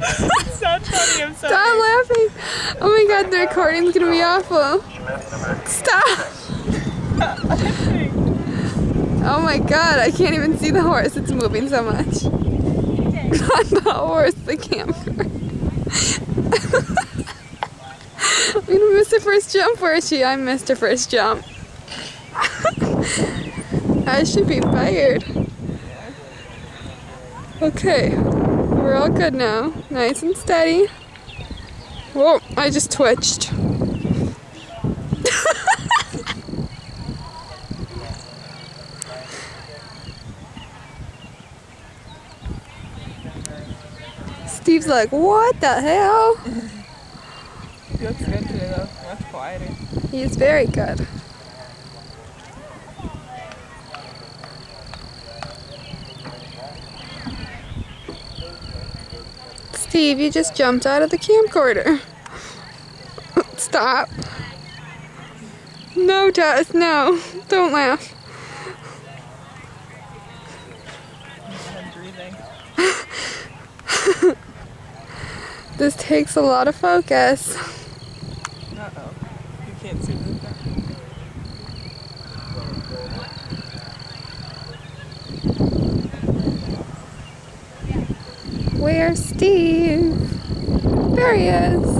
funny, I'm sorry. Stop laughing. Oh my god, the recording's gonna be awful. Stop. Oh my god, I can't even see the horse. It's moving so much. Not the horse, the camper. I'm gonna miss the first jump. Where is she? I missed her first jump. I should be fired. Okay, we're all good now. Nice and steady. Whoa, I just twitched. Steve's like, what the hell? He looks good today though, much quieter. He's very good. Steve, you just jumped out of the camcorder. Stop. No, Tess, no. Don't laugh. This takes a lot of focus. Uh oh. You can't see Where's Steve? There he is.